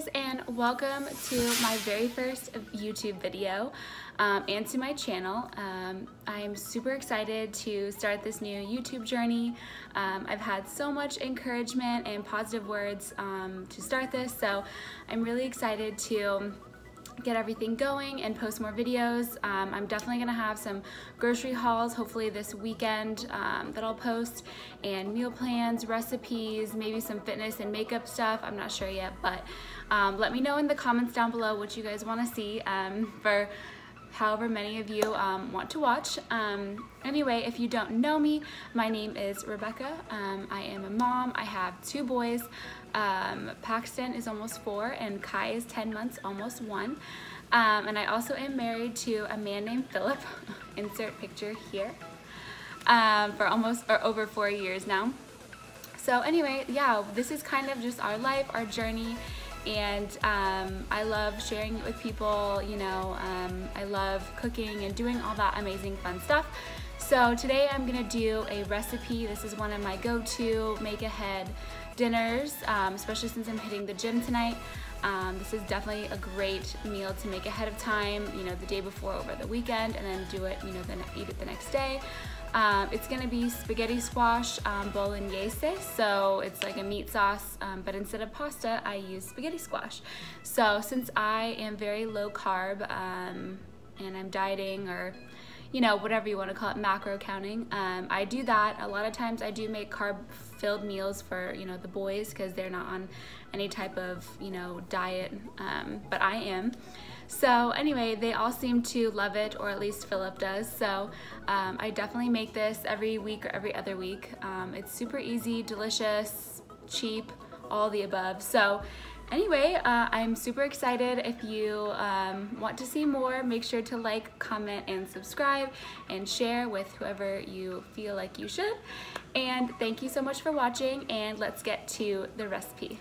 guys and welcome to my very first YouTube video um, and to my channel. Um, I'm super excited to start this new YouTube journey. Um, I've had so much encouragement and positive words um, to start this so I'm really excited to get everything going and post more videos. Um, I'm definitely gonna have some grocery hauls hopefully this weekend um, that I'll post and meal plans, recipes, maybe some fitness and makeup stuff. I'm not sure yet, but um, let me know in the comments down below what you guys wanna see um, for however many of you um, want to watch. Um, anyway, if you don't know me, my name is Rebecca. Um, I am a mom. I have two boys. Um, Paxton is almost four and Kai is 10 months, almost one. Um, and I also am married to a man named Philip, insert picture here, um, for almost or over four years now. So anyway, yeah, this is kind of just our life, our journey, and um, I love sharing it with people, you know, um, I love cooking and doing all that amazing fun stuff. So today I'm gonna do a recipe. This is one of my go-to make ahead dinners, um, especially since I'm hitting the gym tonight. Um, this is definitely a great meal to make ahead of time, you know, the day before over the weekend and then do it, you know, then eat it the next day. Um, it's gonna be spaghetti squash um, bolognese, so it's like a meat sauce, um, but instead of pasta, I use spaghetti squash. So since I am very low carb um, and I'm dieting or you know, whatever you want to call it, macro counting. Um, I do that. A lot of times I do make carb filled meals for, you know, the boys because they're not on any type of, you know, diet, um, but I am. So anyway, they all seem to love it, or at least Philip does. So um, I definitely make this every week or every other week. Um, it's super easy, delicious, cheap, all the above. So anyway, uh, I'm super excited. If you um, want to see more, make sure to like, comment, and subscribe, and share with whoever you feel like you should. And thank you so much for watching, and let's get to the recipe.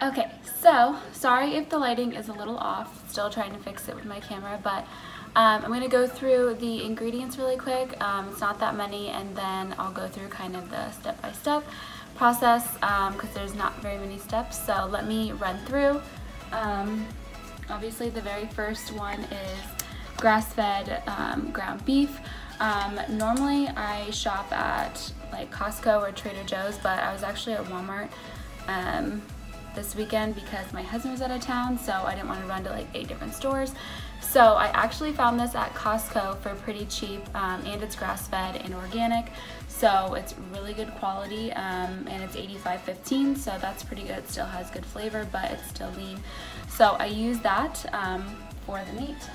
Okay, so sorry if the lighting is a little off. Still trying to fix it with my camera, but um, I'm gonna go through the ingredients really quick. Um, it's not that many, and then I'll go through kind of the step-by-step -step process because um, there's not very many steps. So let me run through. Um, obviously, the very first one is grass-fed um, ground beef. Um, normally, I shop at like Costco or Trader Joe's, but I was actually at Walmart this weekend because my husband was out of town, so I didn't want to run to like eight different stores. So I actually found this at Costco for pretty cheap, um, and it's grass-fed and organic, so it's really good quality, um, and it's 85.15, so that's pretty good. It still has good flavor, but it's still lean. So I use that um, for the meat.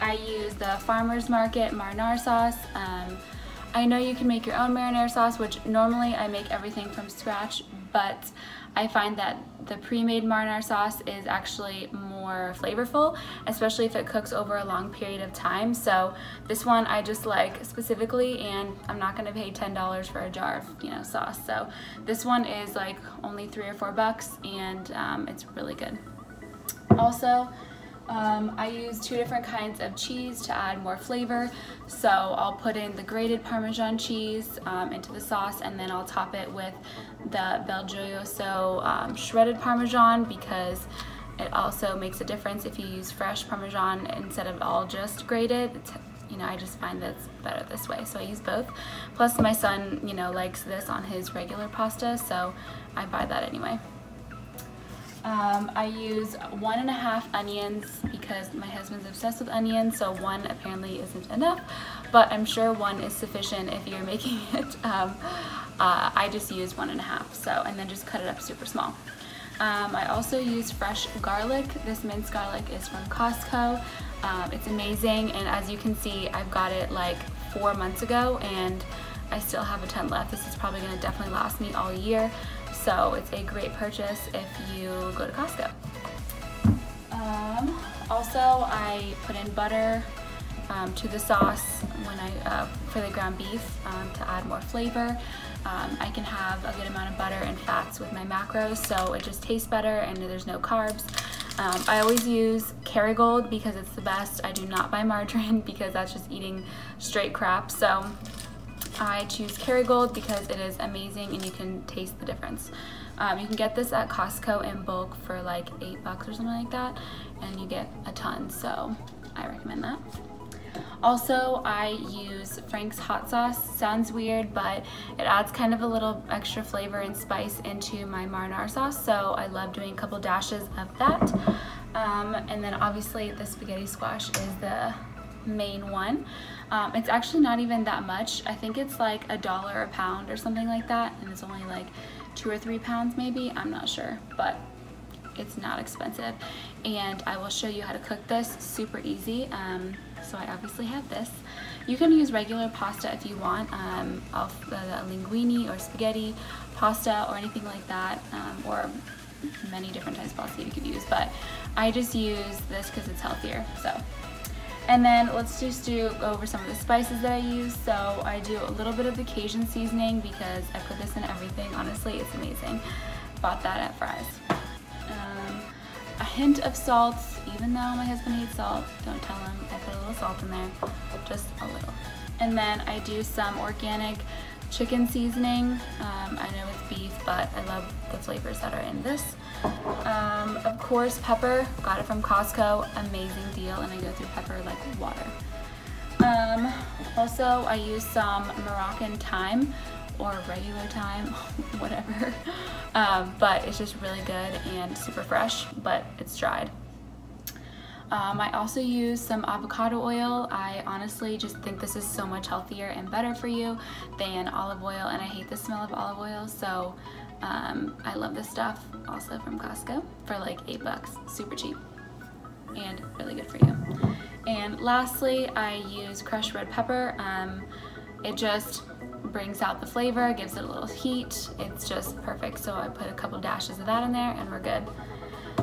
I use the Farmer's Market marinara sauce. Um, I know you can make your own marinara sauce, which normally I make everything from scratch, but I find that the pre-made marinara sauce is actually more flavorful, especially if it cooks over a long period of time. So this one I just like specifically, and I'm not gonna pay $10 for a jar of you know sauce. So this one is like only three or four bucks, and um, it's really good. Also, um, I use two different kinds of cheese to add more flavor. So I'll put in the grated Parmesan cheese um, into the sauce and then I'll top it with the Belgioioso um, shredded Parmesan because it also makes a difference if you use fresh Parmesan instead of all just grated. It's, you know, I just find that it's better this way, so I use both. Plus my son, you know, likes this on his regular pasta, so I buy that anyway. Um, I use one and a half onions because my husband's obsessed with onions, so one apparently isn't enough, but I'm sure one is sufficient if you're making it. Um, uh, I just use one and a half, so, and then just cut it up super small. Um, I also use fresh garlic. This minced garlic is from Costco. Um, it's amazing, and as you can see, I've got it like four months ago, and I still have a ton left. This is probably gonna definitely last me all year. So it's a great purchase if you go to Costco. Um, also, I put in butter um, to the sauce when I uh, for the ground beef um, to add more flavor. Um, I can have a good amount of butter and fats with my macros, so it just tastes better and there's no carbs. Um, I always use Kerrygold because it's the best. I do not buy margarine because that's just eating straight crap. So I choose Kerrygold because it is amazing and you can taste the difference. Um, you can get this at Costco in bulk for like eight bucks or something like that, and you get a ton, so I recommend that. Also, I use Frank's hot sauce. Sounds weird, but it adds kind of a little extra flavor and spice into my marinara sauce, so I love doing a couple dashes of that. Um, and then obviously the spaghetti squash is the main one. Um, it's actually not even that much. I think it's like a dollar a pound or something like that, and it's only like two or three pounds maybe, I'm not sure, but it's not expensive. And I will show you how to cook this, super easy. Um, so I obviously have this. You can use regular pasta if you want, um, off the, the linguine or spaghetti pasta or anything like that, um, or many different types of pasta you could use, but I just use this because it's healthier, so. And then let's just do go over some of the spices that I use. So I do a little bit of the Cajun seasoning because I put this in everything. Honestly, it's amazing. Bought that at Fry's. Um, a hint of salt, even though my husband hates salt, don't tell him, I put a little salt in there, just a little. And then I do some organic chicken seasoning. Um, I know it's beef, but I love the flavors that are in this. Um, of course, pepper, got it from Costco, amazing deal, and I go through pepper like water. Um, also, I use some Moroccan thyme or regular thyme, whatever. Um, but it's just really good and super fresh, but it's dried. Um, I also use some avocado oil. I honestly just think this is so much healthier and better for you than olive oil and I hate the smell of olive oil so um, I love this stuff also from Costco for like eight bucks, super cheap and really good for you. And lastly, I use crushed red pepper. Um, it just brings out the flavor, gives it a little heat. It's just perfect. So I put a couple dashes of that in there and we're good.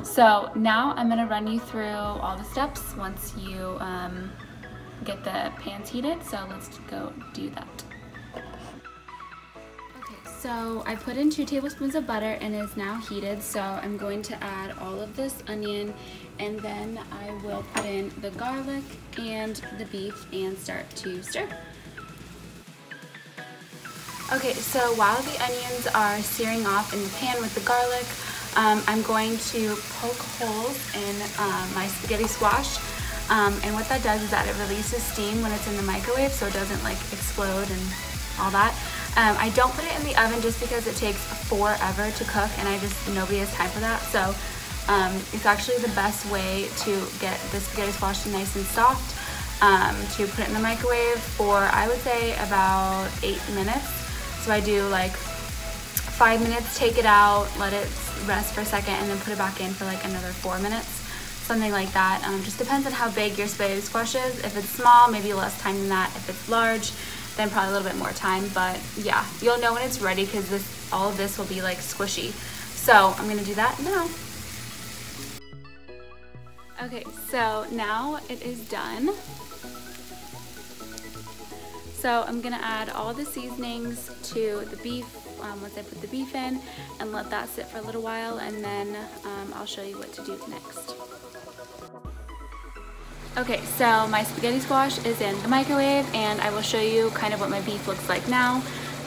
So now I'm gonna run you through all the steps once you um, get the pans heated. So let's go do that. So I put in two tablespoons of butter and it's now heated. So I'm going to add all of this onion and then I will put in the garlic and the beef and start to stir. Okay, so while the onions are searing off in the pan with the garlic, um, I'm going to poke holes in uh, my spaghetti squash. Um, and what that does is that it releases steam when it's in the microwave so it doesn't like explode and all that. Um, I don't put it in the oven just because it takes forever to cook and I just, nobody has time for that. So um, it's actually the best way to get the spaghetti squash nice and soft um, to put it in the microwave for I would say about eight minutes. So I do like five minutes, take it out, let it rest for a second, and then put it back in for like another four minutes, something like that. Um, just depends on how big your spaghetti squash is. If it's small, maybe less time than that. If it's large, then probably a little bit more time. But yeah, you'll know when it's ready because this all of this will be like squishy. So I'm gonna do that now. Okay, so now it is done. So I'm gonna add all the seasonings to the beef um, once I put the beef in and let that sit for a little while and then um, I'll show you what to do next. Okay, so my spaghetti squash is in the microwave and I will show you kind of what my beef looks like now.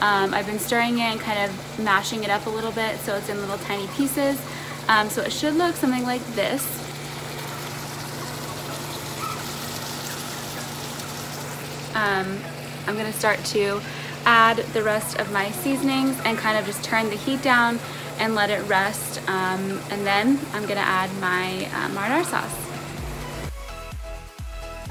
Um, I've been stirring it and kind of mashing it up a little bit so it's in little tiny pieces. Um, so it should look something like this. Um, I'm gonna start to add the rest of my seasonings and kind of just turn the heat down and let it rest. Um, and then I'm gonna add my uh, marinara sauce.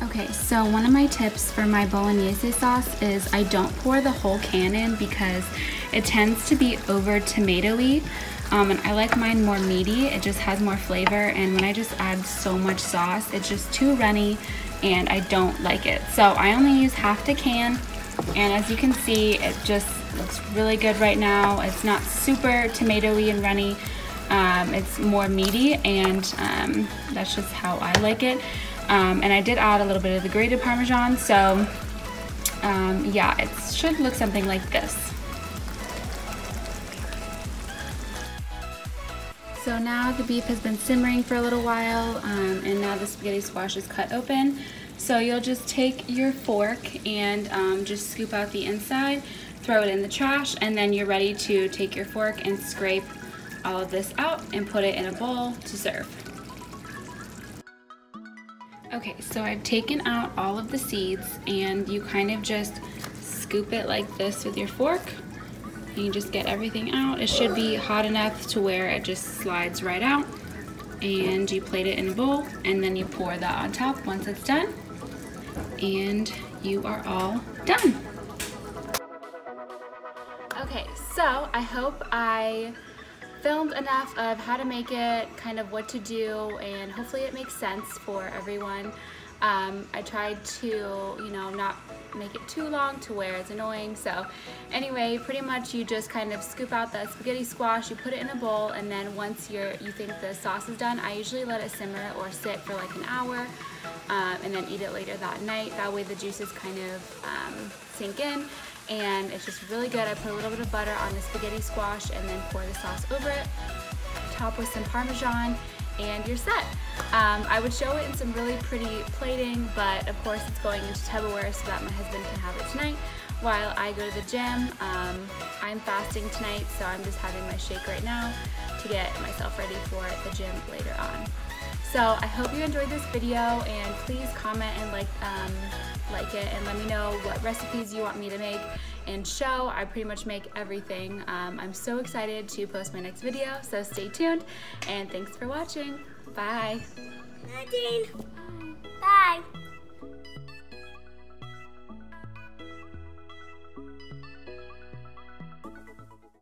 Okay, so one of my tips for my bolognese sauce is I don't pour the whole can in because it tends to be over tomatoey. Um, and I like mine more meaty, it just has more flavor. And when I just add so much sauce, it's just too runny and I don't like it. So I only use half the can and as you can see, it just looks really good right now. It's not super tomatoey and runny. Um, it's more meaty and um, that's just how I like it. Um, and I did add a little bit of the grated Parmesan, so um, yeah, it should look something like this. So now the beef has been simmering for a little while um, and now the spaghetti squash is cut open. So you'll just take your fork and um, just scoop out the inside, throw it in the trash, and then you're ready to take your fork and scrape all of this out and put it in a bowl to serve. Okay, so I've taken out all of the seeds and you kind of just scoop it like this with your fork and you just get everything out. It should be hot enough to where it just slides right out and you plate it in a bowl and then you pour that on top once it's done and you are all done. Okay, so I hope I filmed enough of how to make it, kind of what to do, and hopefully it makes sense for everyone. Um, I tried to, you know, not make it too long to where it's annoying. So anyway, pretty much you just kind of scoop out the spaghetti squash, you put it in a bowl, and then once you're, you think the sauce is done, I usually let it simmer or sit for like an hour, um, and then eat it later that night. That way the juices kind of um, sink in and it's just really good. I put a little bit of butter on the spaghetti squash and then pour the sauce over it. Top with some Parmesan and you're set. Um, I would show it in some really pretty plating, but of course it's going into Tupperware so that my husband can have it tonight while I go to the gym. Um, I'm fasting tonight, so I'm just having my shake right now to get myself ready for the gym later on. So I hope you enjoyed this video and please comment and like um, like it and let me know what recipes you want me to make and show. I pretty much make everything. Um, I'm so excited to post my next video, so stay tuned and thanks for watching. Bye. Nadine. Bye.